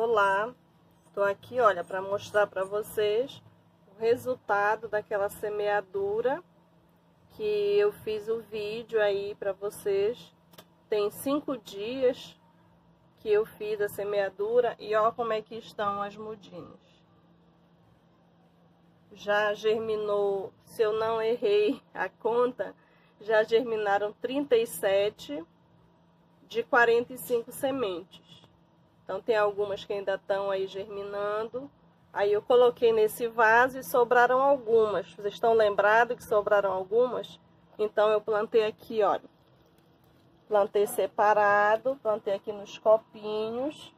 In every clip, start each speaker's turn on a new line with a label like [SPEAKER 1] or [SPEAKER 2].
[SPEAKER 1] Olá, estou aqui, olha, para mostrar para vocês o resultado daquela semeadura que eu fiz o vídeo aí para vocês. Tem cinco dias que eu fiz a semeadura e ó como é que estão as mudinhas. Já germinou, se eu não errei a conta, já germinaram 37 de 45 sementes. Então, tem algumas que ainda estão aí germinando. Aí eu coloquei nesse vaso e sobraram algumas. Vocês estão lembrados que sobraram algumas? Então, eu plantei aqui, olha. Plantei separado, plantei aqui nos copinhos.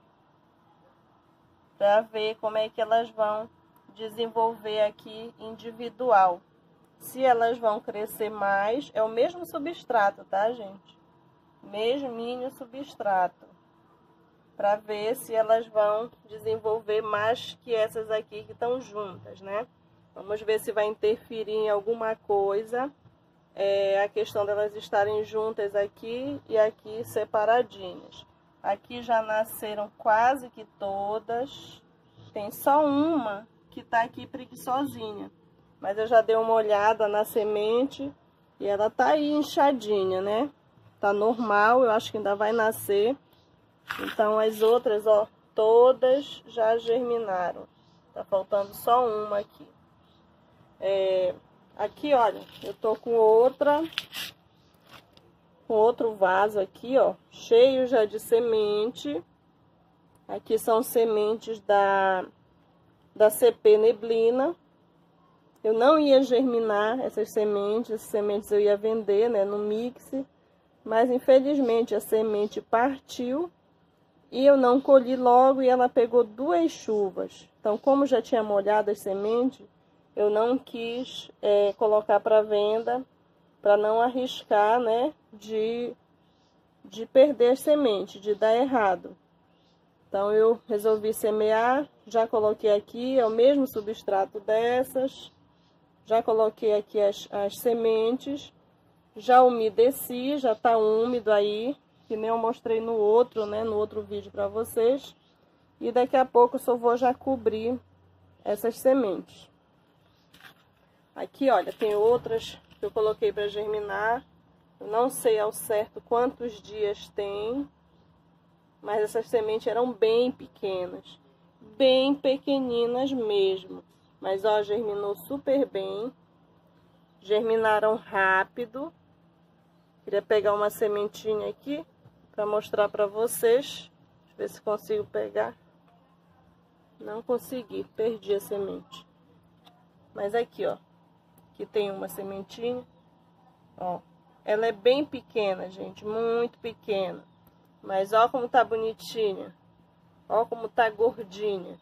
[SPEAKER 1] Para ver como é que elas vão desenvolver aqui individual. Se elas vão crescer mais, é o mesmo substrato, tá, gente? Mesminho substrato para ver se elas vão desenvolver mais que essas aqui que estão juntas, né? Vamos ver se vai interferir em alguma coisa é, a questão delas estarem juntas aqui e aqui separadinhas. Aqui já nasceram quase que todas, tem só uma que tá aqui preguiçosinha. Mas eu já dei uma olhada na semente e ela tá aí inchadinha, né? Tá normal, eu acho que ainda vai nascer. Então, as outras, ó, todas já germinaram. Tá faltando só uma aqui. É, aqui, olha, eu tô com outra, com outro vaso aqui, ó, cheio já de semente. Aqui são sementes da, da CP Neblina. Eu não ia germinar essas sementes, essas sementes eu ia vender, né, no mix. Mas, infelizmente, a semente partiu e eu não colhi logo e ela pegou duas chuvas. Então, como já tinha molhado as sementes, eu não quis é, colocar para venda para não arriscar, né, de, de perder as sementes, de dar errado. Então, eu resolvi semear, já coloquei aqui, é o mesmo substrato dessas, já coloquei aqui as, as sementes, já umedeci, já está úmido aí, que nem eu mostrei no outro, né, no outro vídeo para vocês. E daqui a pouco eu só vou já cobrir essas sementes. Aqui, olha, tem outras que eu coloquei para germinar. Eu não sei ao certo quantos dias tem, mas essas sementes eram bem pequenas, bem pequeninas mesmo. Mas ó, germinou super bem. Germinaram rápido. Queria pegar uma sementinha aqui para mostrar para vocês. Deixa eu ver se consigo pegar. Não consegui, perdi a semente. Mas aqui, ó, aqui tem uma sementinha, ó. Ela é bem pequena, gente, muito pequena. Mas ó como tá bonitinha. Ó como tá gordinha.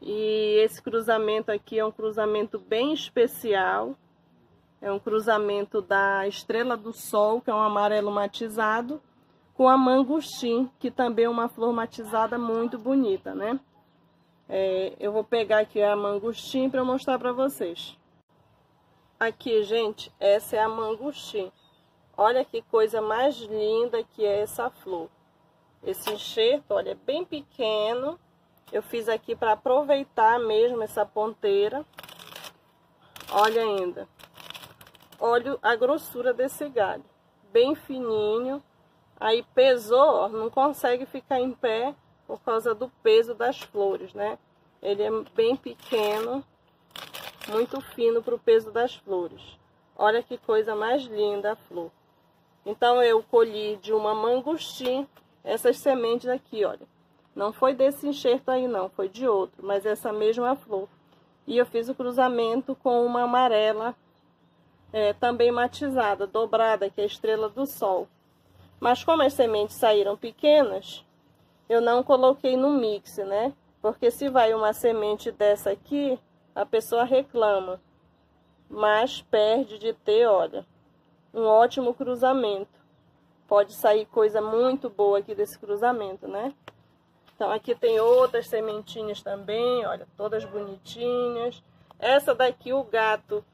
[SPEAKER 1] E esse cruzamento aqui é um cruzamento bem especial. É um cruzamento da Estrela do Sol, que é um amarelo matizado, com a mangostim, que também é uma flor matizada muito bonita, né? É, eu vou pegar aqui a mangostim para mostrar para vocês. Aqui, gente, essa é a mangostim. Olha que coisa mais linda que é essa flor. Esse enxerto, olha, é bem pequeno. Eu fiz aqui para aproveitar mesmo essa ponteira. Olha ainda. Olha a grossura desse galho. Bem fininho. Aí pesou, não consegue ficar em pé por causa do peso das flores, né? Ele é bem pequeno, muito fino para o peso das flores. Olha que coisa mais linda a flor. Então eu colhi de uma mangostim essas sementes aqui, olha. Não foi desse enxerto aí não, foi de outro, mas essa mesma flor. E eu fiz o cruzamento com uma amarela, é, também matizada, dobrada, que é a estrela do sol. Mas como as sementes saíram pequenas, eu não coloquei no mix, né? Porque se vai uma semente dessa aqui, a pessoa reclama. Mas perde de ter, olha, um ótimo cruzamento. Pode sair coisa muito boa aqui desse cruzamento, né? Então aqui tem outras sementinhas também, olha, todas bonitinhas. Essa daqui o gato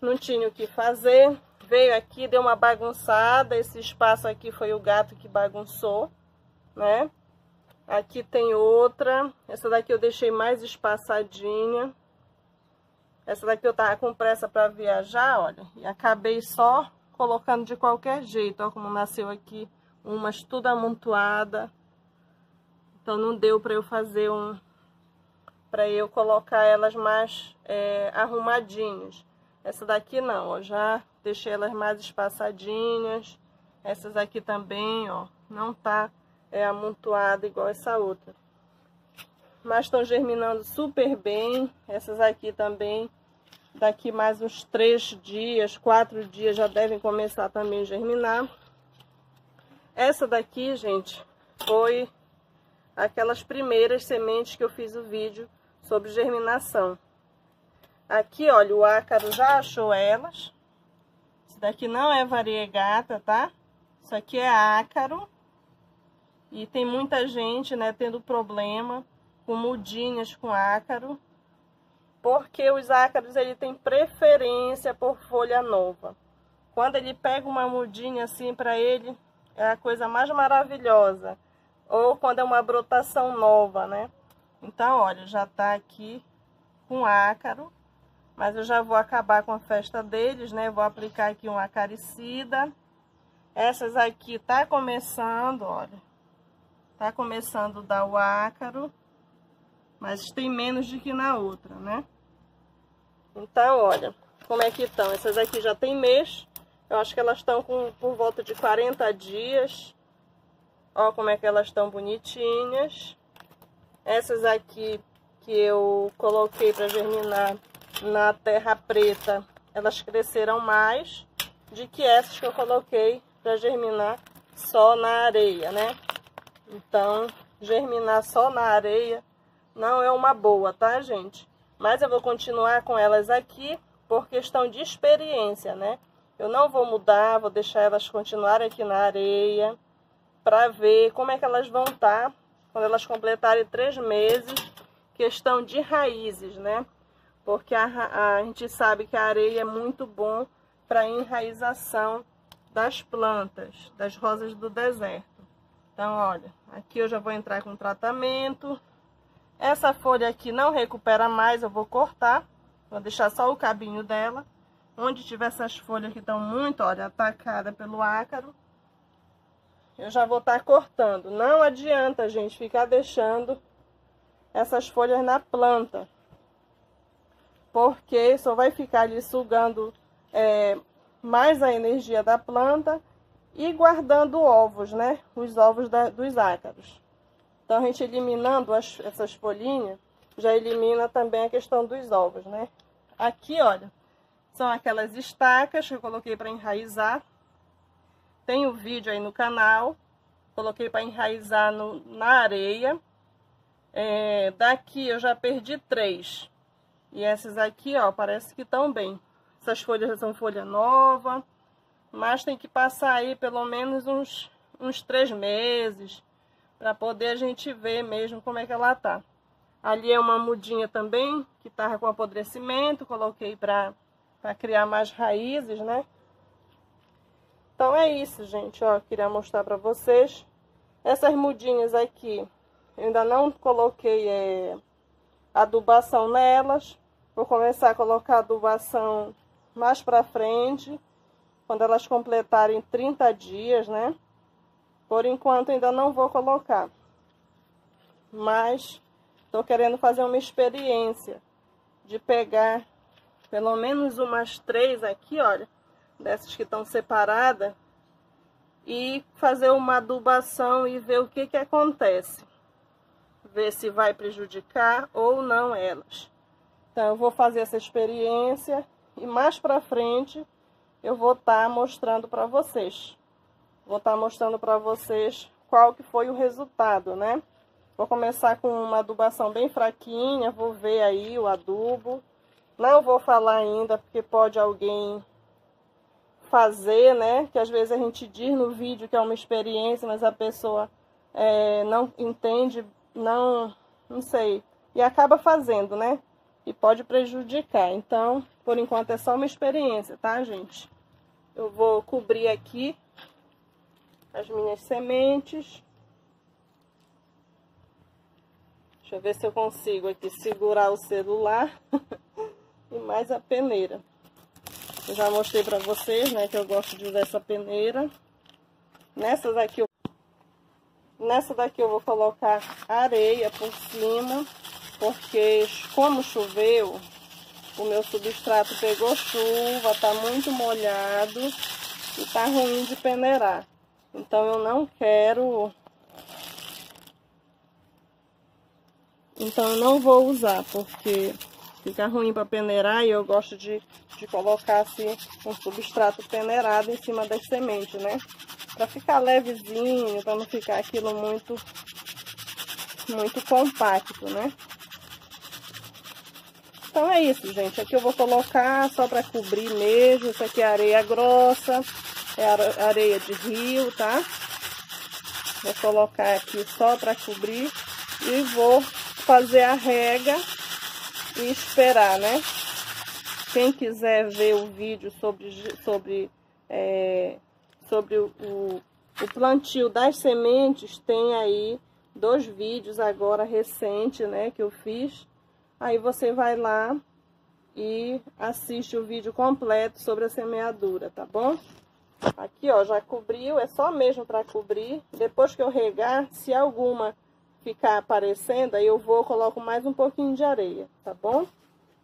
[SPEAKER 1] não tinha o que fazer, veio aqui, deu uma bagunçada. Esse espaço aqui foi o gato que bagunçou, né? Aqui tem outra. Essa daqui eu deixei mais espaçadinha. Essa daqui eu tava com pressa para viajar, olha. E acabei só colocando de qualquer jeito. Ó como nasceu aqui umas tudo amontoada. Então não deu para eu fazer um... Para eu colocar elas mais é, arrumadinhas. Essa daqui não, ó. Já deixei elas mais espaçadinhas. Essas aqui também, ó. Não tá é, amontoada igual essa outra. Mas estão germinando super bem. Essas aqui também. Daqui mais uns três dias, quatro dias já devem começar também a germinar. Essa daqui, gente, foi aquelas primeiras sementes que eu fiz o vídeo sobre germinação. Aqui, olha, o ácaro já achou elas. Isso daqui não é variegata, tá? Isso aqui é ácaro. E tem muita gente, né, tendo problema com mudinhas com ácaro. Porque os ácaros, ele tem preferência por folha nova. Quando ele pega uma mudinha assim para ele, é a coisa mais maravilhosa. Ou quando é uma brotação nova, né? Então, olha, já tá aqui com ácaro. Mas eu já vou acabar com a festa deles, né? Vou aplicar aqui um acaricida. Essas aqui tá começando, olha. Tá começando a dar o ácaro. Mas tem menos do que na outra, né? Então, olha, como é que estão. Essas aqui já tem mês. Eu acho que elas estão por volta de 40 dias. Ó como é que elas estão bonitinhas. Essas aqui que eu coloquei para germinar na terra preta, elas cresceram mais de que essas que eu coloquei para germinar só na areia, né? Então, germinar só na areia não é uma boa, tá, gente? Mas eu vou continuar com elas aqui por questão de experiência, né? Eu não vou mudar, vou deixar elas continuarem aqui na areia para ver como é que elas vão estar tá quando elas completarem três meses, questão de raízes, né? Porque a, a, gente sabe que a areia é muito bom para enraização das plantas, das rosas do deserto. Então, olha, aqui eu já vou entrar com tratamento. Essa folha aqui não recupera mais, eu vou cortar. Vou deixar só o cabinho dela. Onde tiver essas folhas que estão muito, olha, atacadas pelo ácaro, eu já vou estar tá cortando. Não adianta, gente, ficar deixando essas folhas na planta. Porque só vai ficar ali sugando é, mais a energia da planta e guardando ovos, né? Os ovos da, dos ácaros. Então, a gente eliminando as, essas folhinhas, já elimina também a questão dos ovos, né? Aqui, olha, são aquelas estacas que eu coloquei para enraizar. Tem o um vídeo aí no canal. Coloquei para enraizar no, na areia. É, daqui eu já perdi três. E essas aqui, ó, parece que estão bem. Essas folhas são folha nova. Mas tem que passar aí pelo menos uns, uns três meses. para poder a gente ver mesmo como é que ela tá. Ali é uma mudinha também, que tava com apodrecimento. Coloquei para criar mais raízes, né? Então é isso, gente, ó, queria mostrar para vocês. Essas mudinhas aqui, eu ainda não coloquei é, adubação nelas. Vou começar a colocar adubação mais para frente, quando elas completarem 30 dias, né? Por enquanto ainda não vou colocar. Mas tô querendo fazer uma experiência de pegar pelo menos umas três aqui, olha, dessas que estão separadas, e fazer uma adubação e ver o que que acontece. Ver se vai prejudicar ou não elas. Então, eu vou fazer essa experiência e mais pra frente eu vou estar tá mostrando para vocês. Vou estar tá mostrando para vocês qual que foi o resultado, né? Vou começar com uma adubação bem fraquinha, vou ver aí o adubo. Não vou falar ainda, porque pode alguém fazer, né? Que às vezes a gente diz no vídeo que é uma experiência, mas a pessoa é, não entende, não, não sei. E acaba fazendo, né? E pode prejudicar. Então, por enquanto é só uma experiência, tá, gente? Eu vou cobrir aqui as minhas sementes. Deixa eu ver se eu consigo aqui segurar o celular e mais a peneira. Eu já mostrei pra vocês, né, que eu gosto de usar essa peneira. Nessa daqui, eu... Nessa daqui eu vou colocar areia por cima, porque como choveu, o meu substrato pegou chuva, tá muito molhado e tá ruim de peneirar. Então eu não quero Então eu não vou usar, porque fica ruim para peneirar e eu gosto de, de colocar assim um substrato peneirado em cima das sementes, né? Para ficar levezinho, para não ficar aquilo muito, muito compacto, né? Então é isso, gente. Aqui eu vou colocar só para cobrir mesmo. Isso aqui é areia grossa, é areia de rio, tá? Vou colocar aqui só para cobrir e vou fazer a rega e esperar, né? Quem quiser ver o vídeo sobre, sobre, é, sobre o, o, o plantio das sementes, tem aí dois vídeos agora recentes, né, que eu fiz. Aí você vai lá e assiste o vídeo completo sobre a semeadura, tá bom? Aqui, ó, já cobriu, é só mesmo para cobrir. Depois que eu regar, se alguma ficar aparecendo, aí eu vou, coloco mais um pouquinho de areia, tá bom?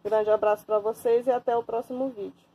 [SPEAKER 1] Grande abraço para vocês e até o próximo vídeo.